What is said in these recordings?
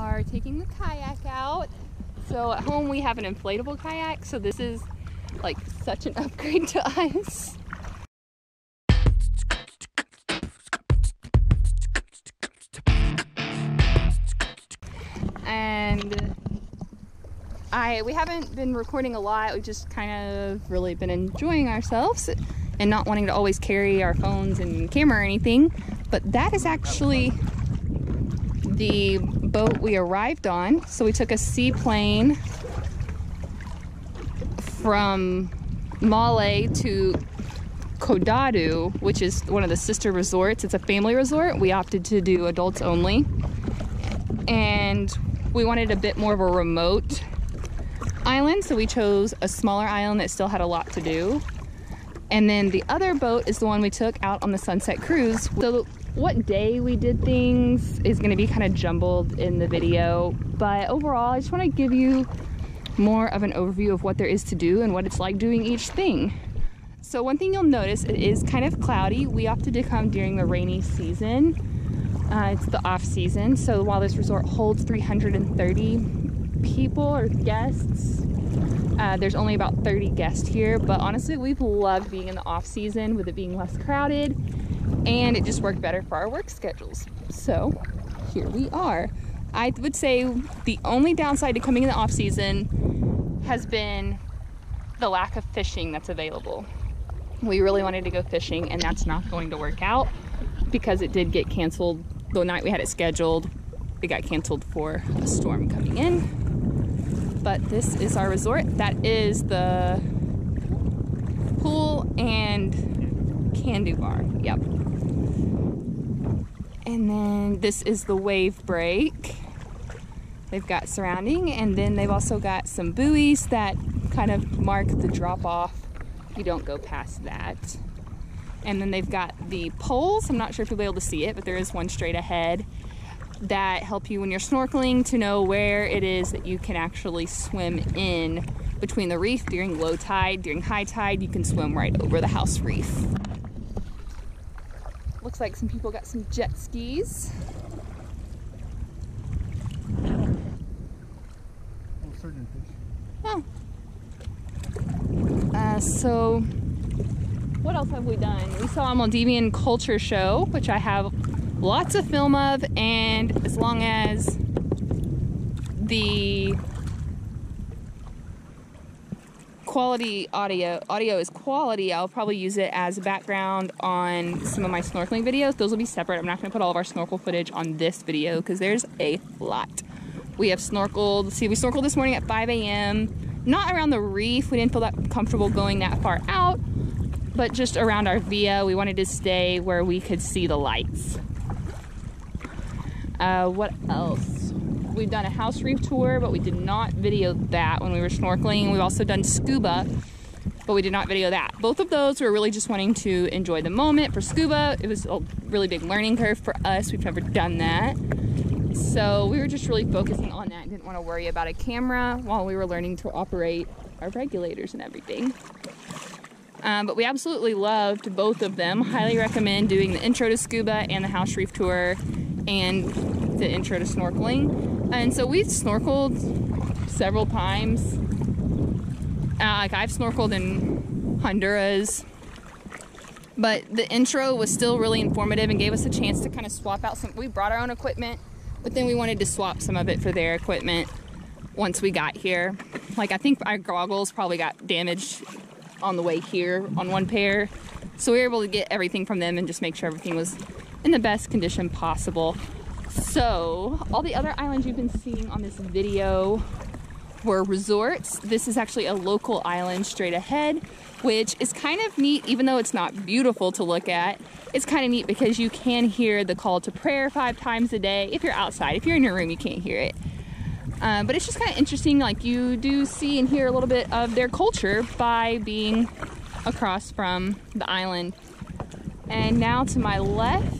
are taking the kayak out. So at home we have an inflatable kayak, so this is like such an upgrade to us. And I we haven't been recording a lot. We've just kind of really been enjoying ourselves and not wanting to always carry our phones and camera or anything. But that is actually the boat we arrived on. So we took a seaplane from Male to Kuredu, which is one of the sister resorts. It's a family resort. We opted to do adults only. And we wanted a bit more of a remote island, so we chose a smaller island that still had a lot to do. And then the other boat is the one we took out on the Sunset Cruise. So what day we did things is gonna be kind of jumbled in the video, but overall, I just wanna give you more of an overview of what there is to do and what it's like doing each thing. So one thing you'll notice, it is kind of cloudy. We opted to come during the rainy season. Uh, it's the off season, so while this resort holds 330 people or guests, uh, there's only about 30 guests here, but honestly, we've loved being in the off season with it being less crowded and it just worked better for our work schedules. So here we are. I would say the only downside to coming in the off season has been the lack of fishing that's available. We really wanted to go fishing and that's not going to work out because it did get canceled the night we had it scheduled. It got canceled for a storm coming in. But this is our resort. That is the pool and Kandu bar. Yep. And then this is the wave break. They've got surrounding and then they've also got some buoys that kind of mark the drop off. You don't go past that. And then they've got the poles. I'm not sure if you'll be able to see it, but there is one straight ahead that help you when you're snorkeling to know where it is that you can actually swim in between the reef during low tide. During high tide, you can swim right over the house reef. Looks like some people got some jet skis. Oh. Uh, so, what else have we done? We saw a Maldivian culture show, which I have lots of film of, and as long as the quality audio audio is quality. I'll probably use it as a background on some of my snorkeling videos. Those will be separate. I'm not going to put all of our snorkel footage on this video because there's a lot. We have snorkeled see we snorkeled this morning at 5 a.m not around the reef. We didn't feel that comfortable going that far out but just around our via we wanted to stay where we could see the lights. Uh, what else We've done a house reef tour, but we did not video that when we were snorkeling. We've also done scuba, but we did not video that. Both of those we were really just wanting to enjoy the moment. For scuba, it was a really big learning curve for us. We've never done that. So we were just really focusing on that. Didn't want to worry about a camera while we were learning to operate our regulators and everything. Um, but we absolutely loved both of them. Highly recommend doing the intro to scuba and the house reef tour and the intro to snorkeling. And so we've snorkeled several times. Uh, like I've snorkeled in Honduras, but the intro was still really informative and gave us a chance to kind of swap out some. We brought our own equipment, but then we wanted to swap some of it for their equipment once we got here. Like I think our goggles probably got damaged on the way here on one pair. So we were able to get everything from them and just make sure everything was in the best condition possible. So all the other islands you've been seeing on this video were resorts. This is actually a local island straight ahead, which is kind of neat, even though it's not beautiful to look at. It's kind of neat because you can hear the call to prayer five times a day. If you're outside, if you're in your room, you can't hear it. Um, but it's just kind of interesting, like you do see and hear a little bit of their culture by being across from the island. And now to my left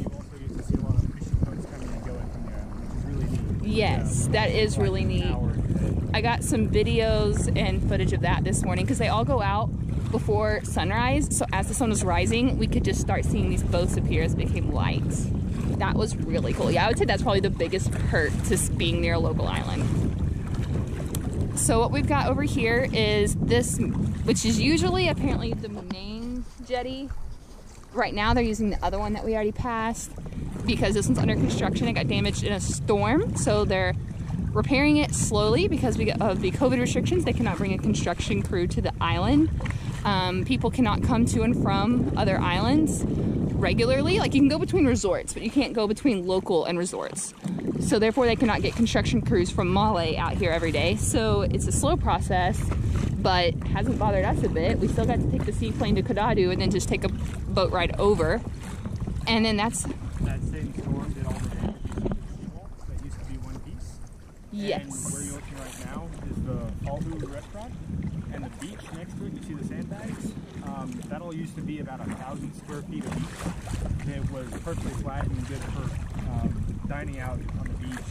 Yes, that is really neat. I got some videos and footage of that this morning because they all go out before sunrise. So as the sun was rising, we could just start seeing these boats appear as it became light. that was really cool. Yeah, I would say that's probably the biggest perk to being near a local island. So what we've got over here is this, which is usually apparently the main jetty. Right now they're using the other one that we already passed because this one's under construction. It got damaged in a storm, so they're repairing it slowly because of the COVID restrictions. They cannot bring a construction crew to the island. Um, people cannot come to and from other islands regularly. Like you can go between resorts, but you can't go between local and resorts. So therefore, they cannot get construction crews from Male out here every day. So it's a slow process, but hasn't bothered us a bit. We still got to take the seaplane to Kuredu and then just take a boat ride over, and then that's That same storm did all the damage to the seawall that used to be one piece. And where yes, you're looking right now is the Falhu restaurant and the beach next to it. You see the sandbags? Um, that all used to be about a thousand square feet of beach. It was perfectly flat and good for um, dining out on the beach.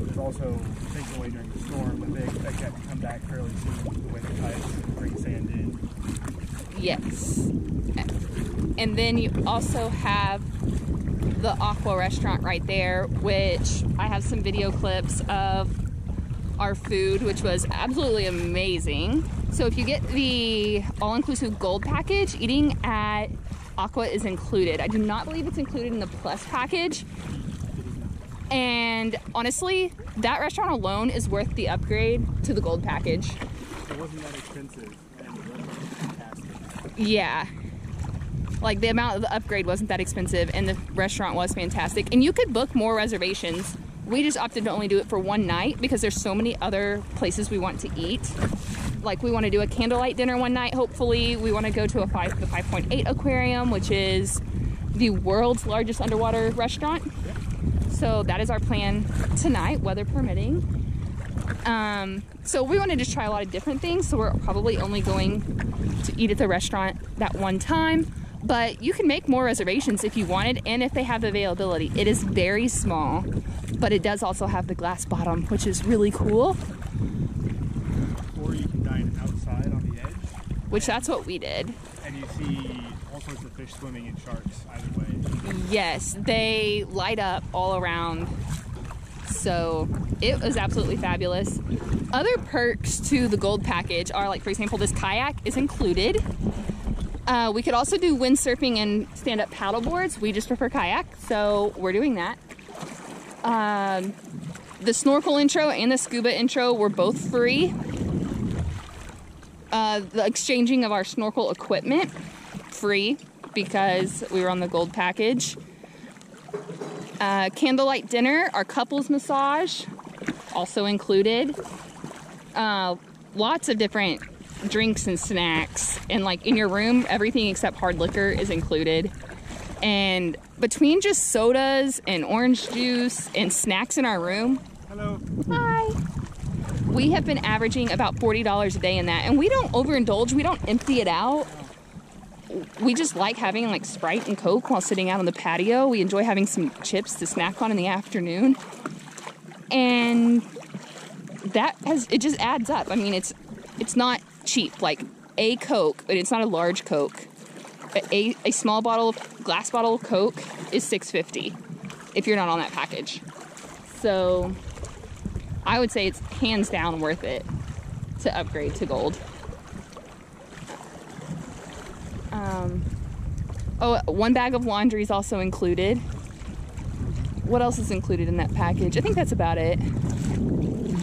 It was also taken away during the storm, but they expect that to come back fairly soon. The way the tides bring sand in. yes. And then you also have the Aqua restaurant right there, which I have some video clips of our food, which was absolutely amazing. So if you get the all-inclusive gold package, eating at Aqua is included. I do not believe it's included in the plus package. And honestly, that restaurant alone is worth the upgrade to the gold package. It wasn't that expensive and the fantastic. Yeah. Like the amount of the upgrade wasn't that expensive and the restaurant was fantastic. And you could book more reservations. We just opted to only do it for one night because there's so many other places we want to eat. Like we want to do a candlelight dinner one night, hopefully. We want to go to a five the 5.8 aquarium, which is the world's largest underwater restaurant. So that is our plan tonight, weather permitting. Um, so we want to just try a lot of different things. So we're probably only going to eat at the restaurant that one time. But you can make more reservations if you wanted and if they have availability. It is very small, but it does also have the glass bottom, which is really cool. Or you can dine outside on the edge Which that's what we did. and you see all sorts of fish swimming and sharks either way. Yes, they light up all around. So it was absolutely fabulous. Other perks to the gold package are like, for example, this kayak is included. Uh, we could also do windsurfing and stand up paddle boards. We just prefer kayak, so we're doing that. Um, the snorkel intro and the scuba intro were both free. Uh, the exchanging of our snorkel equipment, free because we were on the gold package. Uh, candlelight dinner, our couples massage, also included. Uh, lots of different drinks and snacks, and like in your room, everything except hard liquor is included. And between just sodas and orange juice and snacks in our room, Hello. Hi. We have been averaging about $40 a day in that, and we don't overindulge. We don't empty it out. We just like having like Sprite and Coke while sitting out on the patio. We enjoy having some chips to snack on in the afternoon. And that has it just adds up. I mean, it's it's not cheap. Like a Coke, but it's not a large Coke. A, a, small bottle of glass bottle of Coke is 6.50 if you're not on that package. So I would say it's hands down worth it to upgrade to gold. Um, oh, one bag of laundry is also included. What else is included in that package? I think that's about it.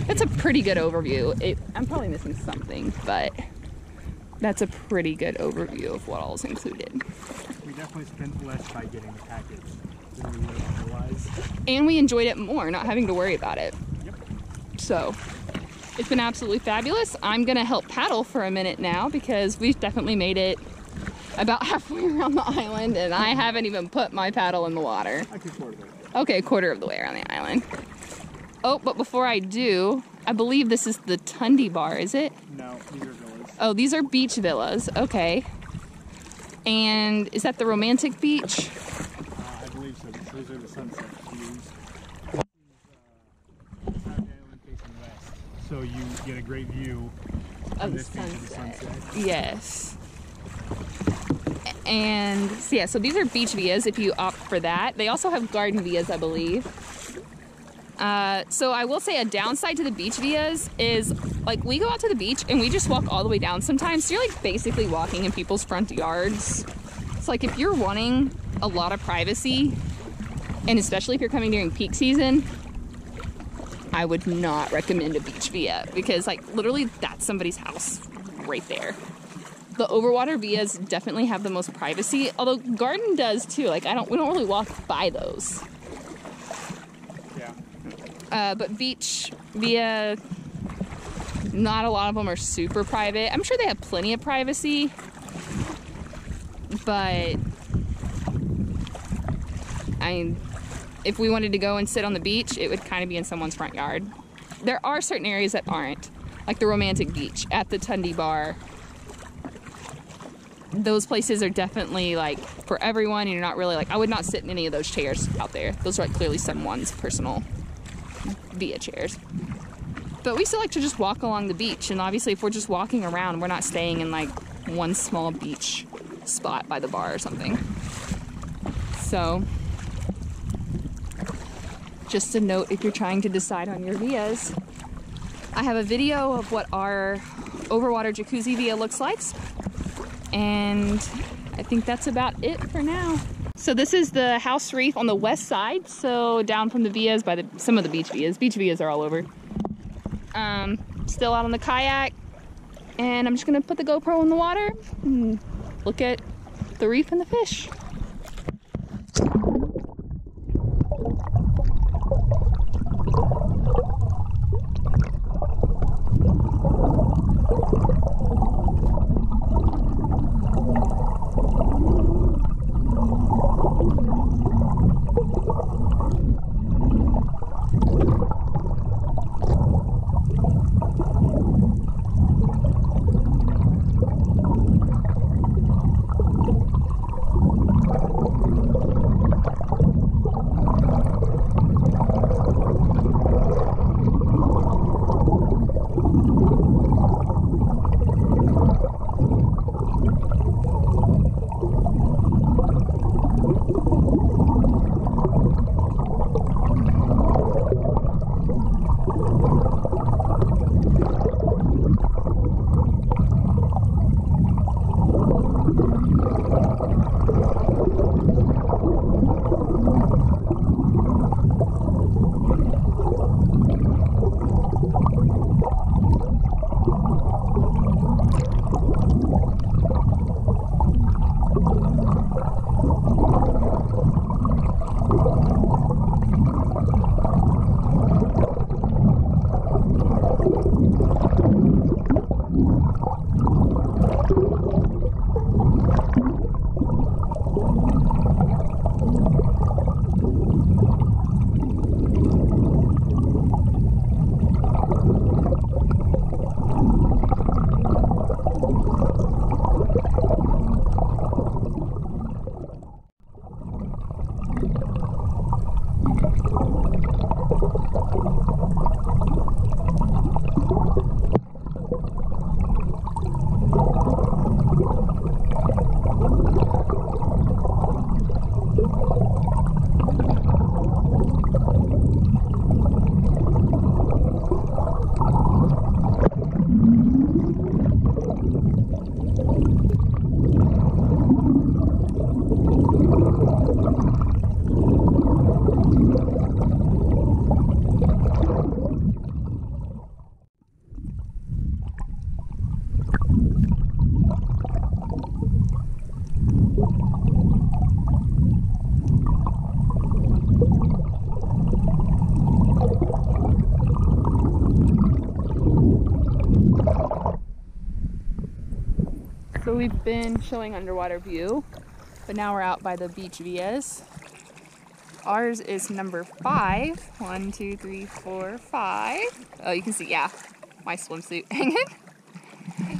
That's a pretty good overview. It, I'm probably missing something, but that's a pretty good overview of what all is included. We definitely spent less by getting the package than we would have otherwise. and we enjoyed it more not having to worry about it. Yep. So it's been absolutely fabulous. I'm gonna help paddle for a minute now because we've definitely made it about halfway around the island and I haven't even put my paddle in the water. I can afford it. Okay, a quarter of the way around the island. Oh, but before I do, I believe this is the Thundi Bar, is it? No, these are. Oh, these are beach villas. Okay. And is that the romantic beach? Uh, I believe so. Those are the sunset views. Uh, South Island facing west. So you get a great view Of from the this beach of the sunset. sunset. Yes. And so yeah, so these are beach villas if you opt for that. They also have garden villas, I believe. Uh, so I will say a downside to the beach villas is like we go out to the beach and we just walk all the way down sometimes. So you're like basically walking in people's front yards. It's like if you're wanting a lot of privacy, and especially if you're coming during peak season, I would not recommend a beach via because like literally that's somebody's house right there. The overwater vias definitely have the most privacy, although garden does too. Like I don't we don't really walk by those. Yeah. Uh, but beach via not a lot of them are super private. I'm sure they have plenty of privacy, but I mean, if we wanted to go and sit on the beach, it would kind of be in someone's front yard. There are certain areas that aren't, like the romantic beach at the Thundi Bar. Those places are definitely like for everyone. And you're not really like I would not sit in any of those chairs out there. Those are like clearly someone's personal via chairs. But we still like to just walk along the beach, and obviously, if we're just walking around, we're not staying in like one small beach spot by the bar or something. So, just a note if you're trying to decide on your vias. I have a video of what our overwater jacuzzi via looks like, and I think that's about it for now. So this is the house reef on the west side, so down from the villas by the some of the beach villas. Beach villas are all over. Um, still out on the kayak, and I'm just gonna put the GoPro in the water and look at the reef and the fish. We've been showing underwater view, but now we're out by the beach villas. Ours is number five. One, two, three, four, five. Oh, you can see, yeah, my swimsuit hanging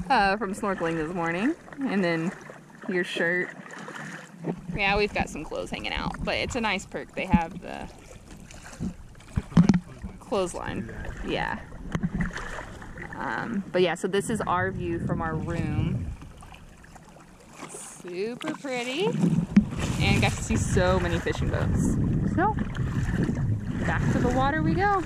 uh, from snorkeling this morning. And then your shirt. Yeah, we've got some clothes hanging out, but it's a nice perk. They have the clothesline. Yeah. Um, but yeah, so this is our view from our room. Super pretty and got to see so many fishing boats. So, back to the water we go.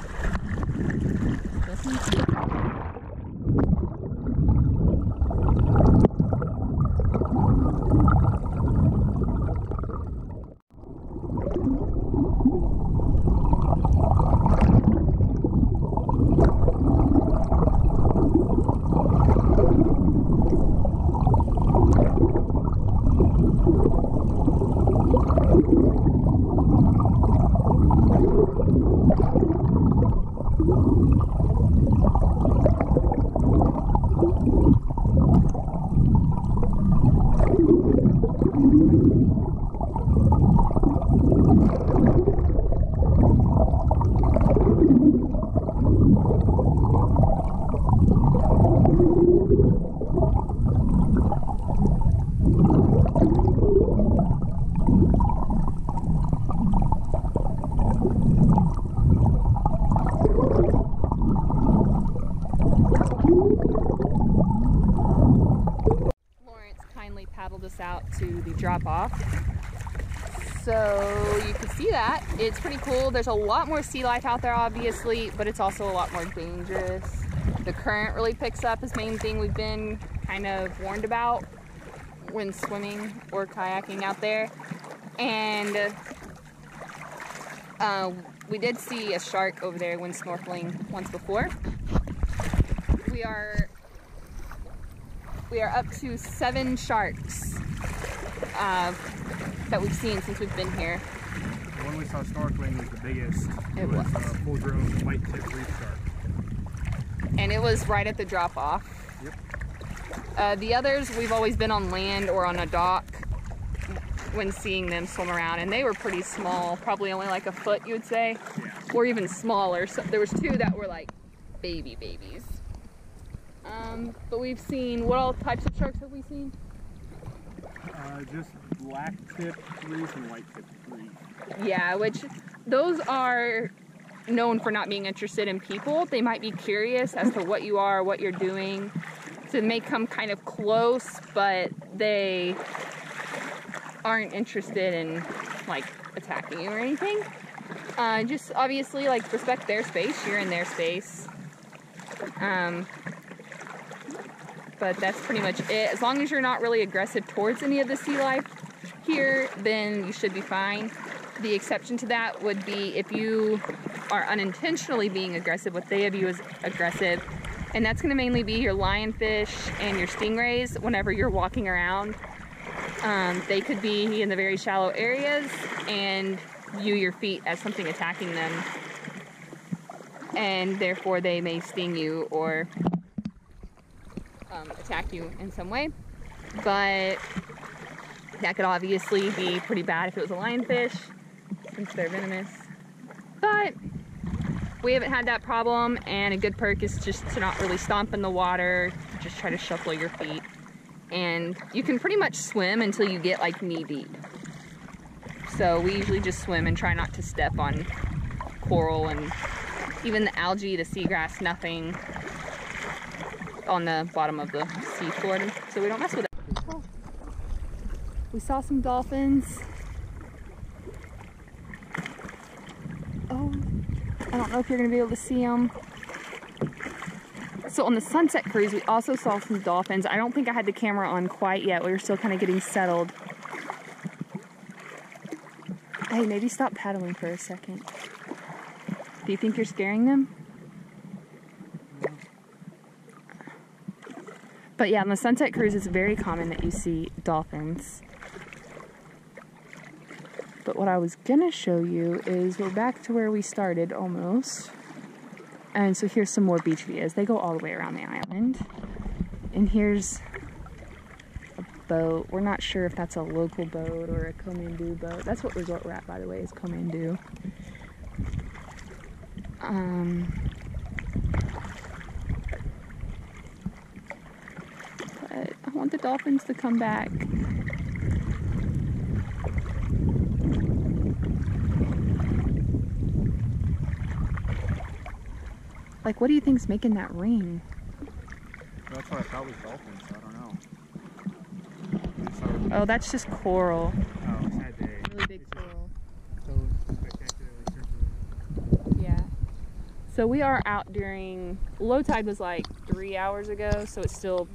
Lawrence kindly paddled us out to the drop off. So you can see that. It's pretty cool. There's a lot more sea life out there, obviously, but it's also a lot more dangerous. The current really picks up is main thing we've been kind of warned about when swimming or kayaking out there. And uh, we did see a shark over there when snorkeling once before. We are we are up to seven sharks uh, that we've seen since we've been here. The one we saw snorkeling was the biggest. It was, was. a full-grown white-tipped reef shark. and it was right at the drop off. Yep. Uh, the others, we've always been on land or on a dock when seeing them swim around, and they were pretty small, probably only like a foot, you would say, Yeah. or even smaller. So there was two that were like baby babies. Um, but we've seen what all types of sharks have we seen? Uh, just black-tipped reef and white-tipped reef. Yeah, which those are known for not being interested in people. They might be curious as to what you are, what you're doing. So they may come kind of close, but they aren't interested in like attacking you or anything. Uh, just obviously like respect their space. You're in their space. Um, but that's pretty much it. As long as you're not really aggressive towards any of the sea life here, then you should be fine. The exception to that would be if you are unintentionally being aggressive, what they view as aggressive, and that's going to mainly be your lionfish and your stingrays whenever you're walking around. Um, they could be in the very shallow areas and view your feet as something attacking them, and therefore they may sting you or um, attack you in some way. But that could obviously be pretty bad if it was a lionfish, since they're venomous. But we haven't had that problem, and a good perk is just to not really stomp in the water, just try to shuffle your feet. And you can pretty much swim until you get like knee deep. So we usually just swim and try not to step on coral and even the algae, the seagrass, nothing on the bottom of the sea floor, so we don't mess with it. We saw some dolphins. Oh, I don't know if you're gonna be able to see them. So on the sunset cruise, we also saw some dolphins. I don't think I had the camera on quite yet. We were still kind of getting settled. Hey, maybe stop paddling for a second. Do you think you're scaring them? But yeah, on the sunset cruise, it's very common that you see dolphins. But what I was gonna show you is we're back to where we started almost. And so here's some more beach views. They go all the way around the island. And here's a boat. We're not sure if that's a local boat or a Komandoo boat. That's what resort we're at, by the way, is Komandoo. Um, but I want the dolphins to come back. Like, what do you think's making that ring? That's what I thought was dolphins. so I don't know. We Oh, that's just coral. Oh. Really big coral. So spectacularly circular. Yeah. So we are out during low tide was like three hours ago, so it's still.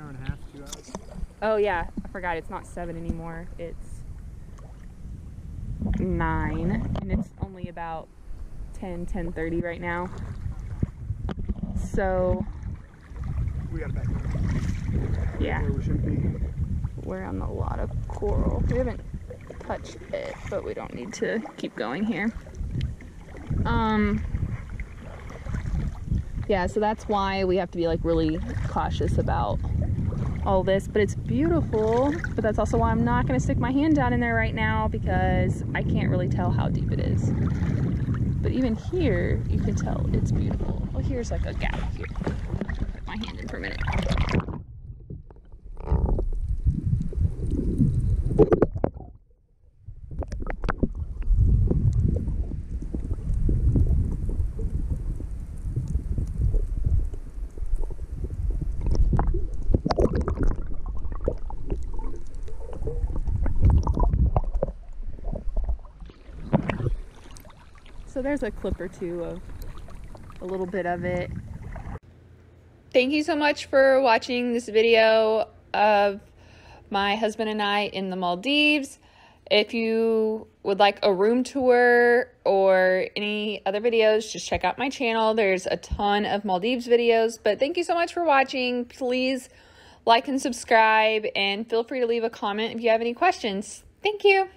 Hour and a half, two hours. Oh yeah, I forgot. It's not seven anymore. It's nine, and it's only about 10, 10:30 right now. So We got back yeah, where we should be. we're on a lot of coral. We haven't touched it, but we don't need to keep going here. Um. Yeah, so that's why we have to be like really cautious about all this, but it's beautiful. But that's also why I'm not to stick my hand down in there right now because I can't really tell how deep it is. But even here, you can tell it's beautiful. Oh, here's like a gap here. Put my hand in for a minute. So there's a clip or two of a little bit of it. Thank you so much for watching this video of my husband and I in the Maldives. If you would like a room tour or any other videos, just check out my channel. There's a ton of Maldives videos. But thank you so much for watching. Please like and subscribe and feel free to leave a comment if you have any questions. Thank you.